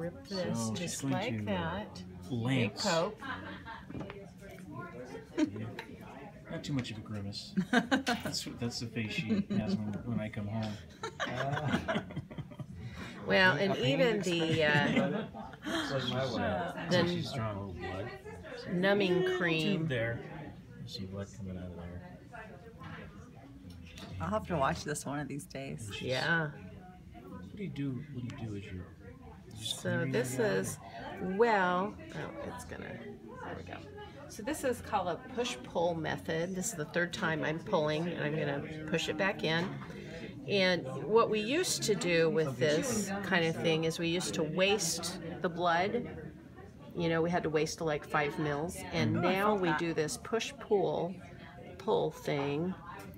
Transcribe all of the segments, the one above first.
grip this So she's just going like to, uh, that. Big Lance. poke. Not too much of a grimace. That's that's the face she has when, when I come home. Well, and even the uh, It's like my wife. the She's drawing a little blood. numbing cream. there. You see blood coming out of there. I'll have to watch this one of these days. Yeah. What do you do? What do you do as you're just So this is, well, oh, it's gonna, there we go. So this is called a push-pull method. This is the third time I'm pulling, and I'm gonna push it back in. And what we used to do with this kind of thing is we used to waste the blood. You know, we had to waste like five mils, and now we do this push-pull, pull thing,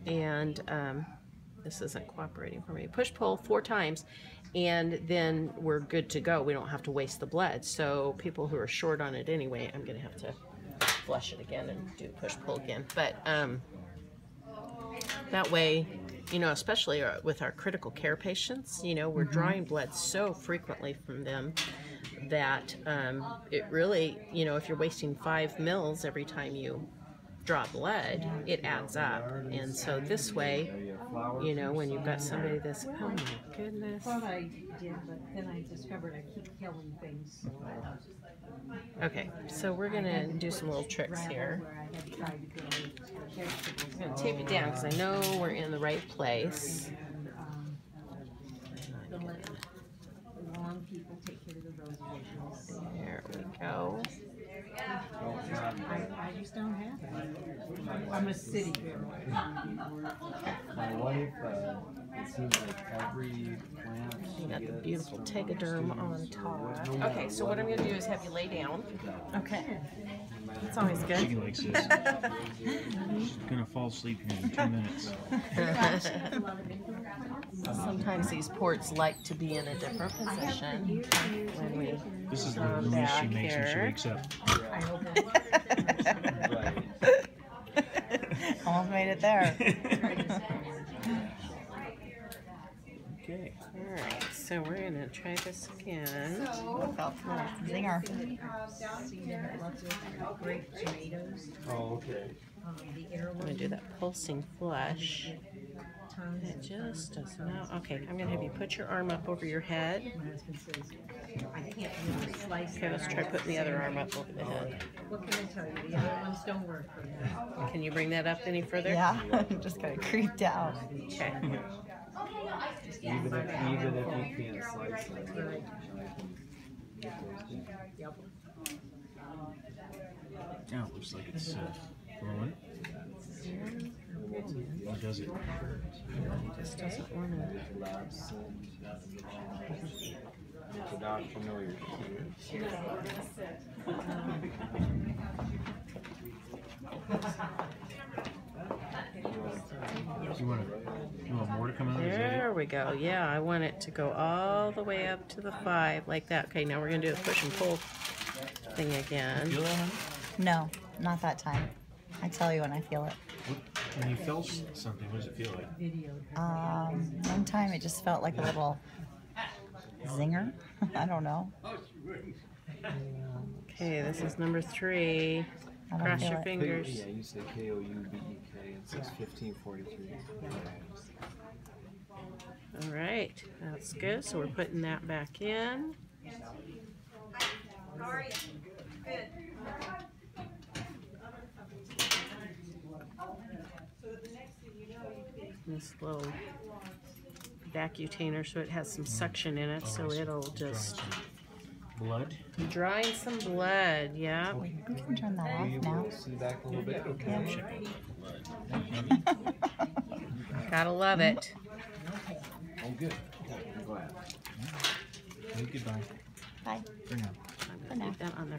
and um, this isn't cooperating for me. Push pull four times, and then we're good to go. We don't have to waste the blood. So people who are short on it anyway, I'm gonna have to flush it again and do push pull again. But um, that way, you know, especially uh, with our critical care patients, you know, we're drawing blood so frequently from them that um, it really, you know, if you're wasting five mils every time you draw blood, it adds up. And so this way, you know, when you've got somebody that's, oh my goodness. thought I did, but then I discovered I keep killing things. so Okay, so we're gonna do some little tricks here. I had tried to grow vegetables. I'm gonna tape it down because I know we're in the right place. And, Don't let the wrong people take care of the rose. There we go. I, I just don't have it. I'm a city girl. My wife, uh, it seems like every plant You got the beautiful tegaderm on top. Okay, so what I'm gonna do is have you lay down. Okay. It's always good. She good. likes this. She's gonna fall asleep here in two minutes. Sometimes these ports like to be in a different position when we This is the noise she back makes when she wakes up. I hope that- Right. Almost made it there. Okay. Alright, so we're gonna try this again. Without the zinger. Grape tomatoes, Oh, okay. um, I'm gonna do that pulsing flush. It just does not. Okay, I'm gonna have you put your arm up over your head. My husband says, I can't slice. Okay, let's try putting the other arm up over the head. What can I tell you? The other ones don't work for me. Can you bring that up any further? Yeah, I'm just gotta creep down. Okay. Even if, even if you can't slice it. Right. Yep. Now it looks like it's uh, blowing. Or does it? Just doesn't wanna. So now you know you're here. You want you want more to come out? Is that? There we go. Yeah, I want it to go all the way up to the five, like that. Okay, now we're gonna do a push and pull thing again. Feel that, honey? No, not that time. I tell you when I feel it. When you feel s- something, what does it feel like? Um, one time it just felt like a little zinger. I don't know. Okay, this is number three. I don't Cross feel your it. fingers. Yeah, you say K O U B E K. It says fifteen forty three. All right, that's good. So we're putting that back in. This little vacutainer, so it has some suction in it, so I see. it'll just some blood. drawing some blood. Yeah. Oh, we can turn that Are you off now. able to see back a little bit? Okay. Gotta love it. Oh, good. I'm glad. Hey, goodbye. Bye. For now. I'm gonna